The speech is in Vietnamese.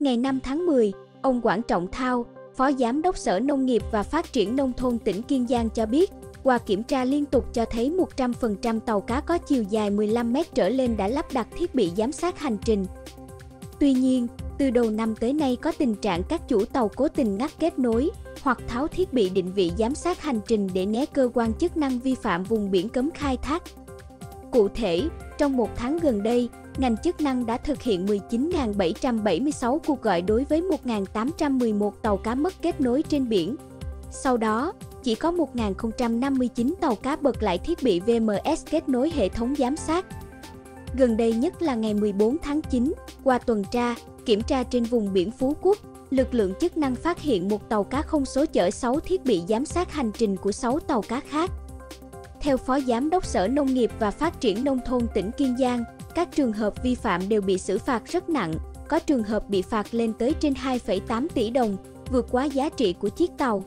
Ngày 5 tháng 10, ông Quảng Trọng Thao, Phó Giám đốc Sở Nông nghiệp và Phát triển Nông thôn tỉnh Kiên Giang cho biết, qua kiểm tra liên tục cho thấy 100% tàu cá có chiều dài 15 mét trở lên đã lắp đặt thiết bị giám sát hành trình. Tuy nhiên, từ đầu năm tới nay có tình trạng các chủ tàu cố tình ngắt kết nối hoặc tháo thiết bị định vị giám sát hành trình để né cơ quan chức năng vi phạm vùng biển cấm khai thác. Cụ thể, trong một tháng gần đây, ngành chức năng đã thực hiện 19.776 cuộc gọi đối với 1.811 tàu cá mất kết nối trên biển. Sau đó, chỉ có 1.059 tàu cá bật lại thiết bị VMS kết nối hệ thống giám sát. Gần đây nhất là ngày 14 tháng 9, qua tuần tra, kiểm tra trên vùng biển Phú Quốc, lực lượng chức năng phát hiện một tàu cá không số chở 6 thiết bị giám sát hành trình của 6 tàu cá khác. Theo Phó Giám đốc Sở Nông nghiệp và Phát triển Nông thôn tỉnh Kiên Giang, các trường hợp vi phạm đều bị xử phạt rất nặng, có trường hợp bị phạt lên tới trên 2,8 tỷ đồng, vượt quá giá trị của chiếc tàu.